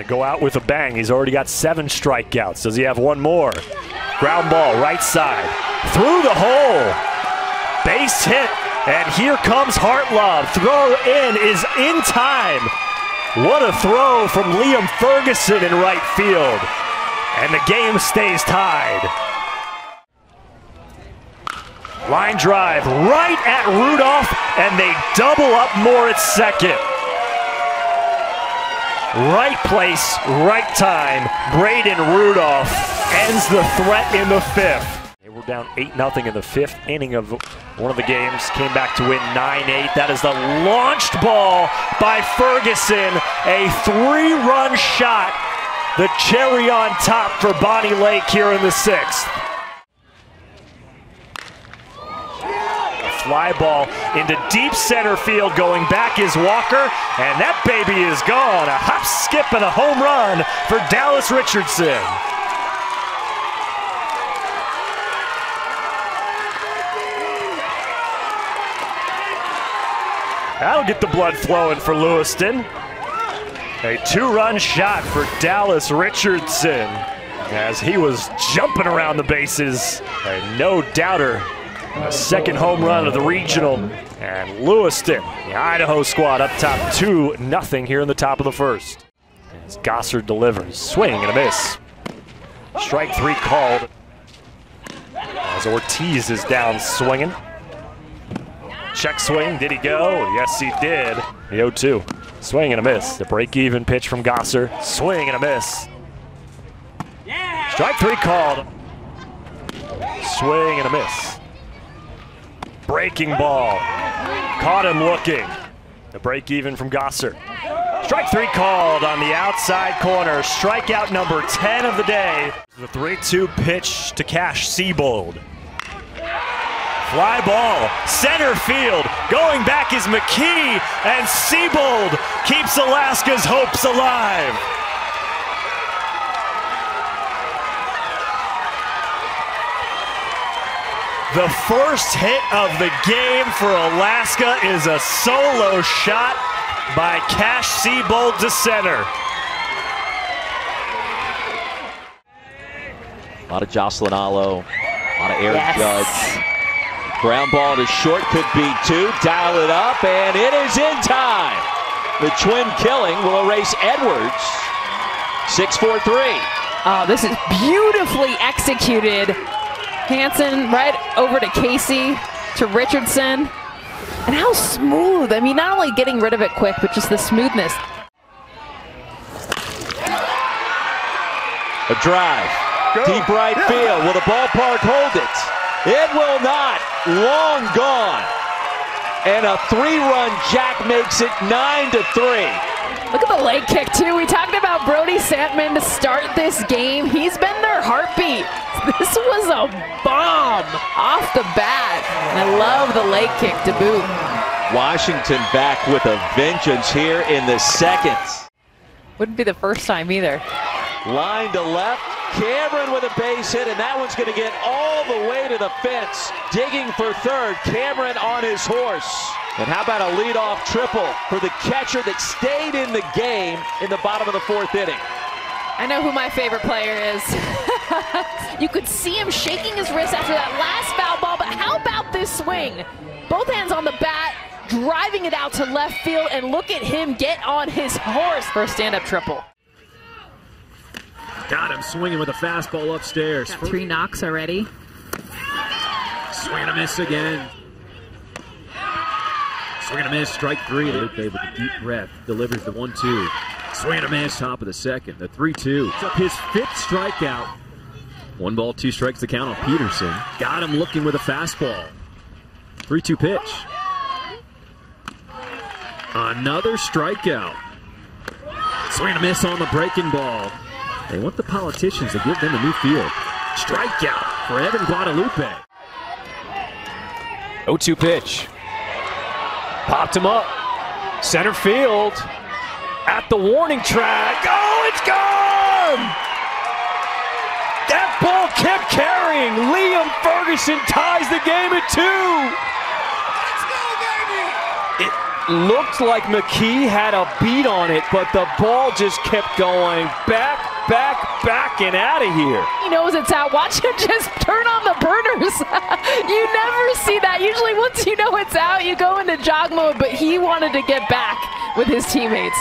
Gonna go out with a bang. He's already got seven strikeouts. Does he have one more? Ground ball, right side. Through the hole. Base hit. And here comes Hartlove. Throw in is in time. What a throw from Liam Ferguson in right field. And the game stays tied. Line drive right at Rudolph, and they double up more at second. Right place, right time. Braden Rudolph ends the threat in the fifth. They were down 8 0 in the fifth inning of one of the games. Came back to win 9 8. That is the launched ball by Ferguson. A three run shot. The cherry on top for Bonney Lake here in the sixth. Fly ball into deep center field. Going back is Walker, and that baby is gone. A hop, skip, and a home run for Dallas Richardson. That'll get the blood flowing for Lewiston. A two-run shot for Dallas Richardson as he was jumping around the bases. A no doubter a second home run of the regional. And Lewiston, the Idaho squad, up top 2 nothing here in the top of the first. As Gossard delivers. Swing and a miss. Strike three called. As Ortiz is down swinging. Check swing. Did he go? Yes, he did. The 0 2. Swing and a miss. The break even pitch from Gosser. Swing and a miss. Strike three called. Swing and a miss. Breaking ball. Caught him looking. The break even from Gosser. Strike three called on the outside corner. Strikeout number 10 of the day. The 3 2 pitch to Cash Seabold. Fly ball, center field. Going back is McKee, and Seabold keeps Alaska's hopes alive. The first hit of the game for Alaska is a solo shot by Cash Seabold to center. A lot of Jocelyn Alo, a lot of Aaron yes. Judge. Ground ball to short could be two. Dial it up, and it is in time. The twin killing will erase Edwards. 6 4 3. Oh, this is beautifully executed Hanson right over to Casey, to Richardson. And how smooth. I mean, not only getting rid of it quick, but just the smoothness. A drive. Go. Deep right yeah. field. Will the ballpark hold it? It will not. Long gone. And a three-run jack makes it 9 to 3. Look at the leg kick, too. We talked about Brody Santman to start this game. He's been their heartbeat. This was a bomb off the bat. I love the leg kick to boot. Washington back with a vengeance here in the second. Wouldn't be the first time either. Line to left. Cameron with a base hit, and that one's going to get all the way to the fence. Digging for third. Cameron on his horse. And how about a leadoff triple for the catcher that stayed in the game in the bottom of the fourth inning? I know who my favorite player is. you could see him shaking his wrist after that last foul ball, but how about this swing? Both hands on the bat, driving it out to left field, and look at him get on his horse for a stand-up triple. Got him swinging with a fastball upstairs. Got three knocks already. Swing and a miss again. Swing and a miss, strike three. Lupe with a deep breath delivers the one-two. Swing and a miss, top of the second. The three-two. It's up his fifth strikeout. One ball, two strikes to count on Peterson. Got him looking with a fastball. 3-2 pitch. Another strikeout. Swing and a miss on the breaking ball. They want the politicians to give them a new field. Strikeout for Evan Guadalupe. 0-2 pitch. Popped him up. Center field. At the warning track. Oh, it's gone! That ball kept carrying. Liam Ferguson ties the game at two. Let's go, baby! It looked like McKee had a beat on it, but the ball just kept going back, back, back, and out of here. He knows it's out. Watch him just turn on the burners. you never see that. Usually, once you know it's out, you go into jog mode, but he wanted to get back with his teammates.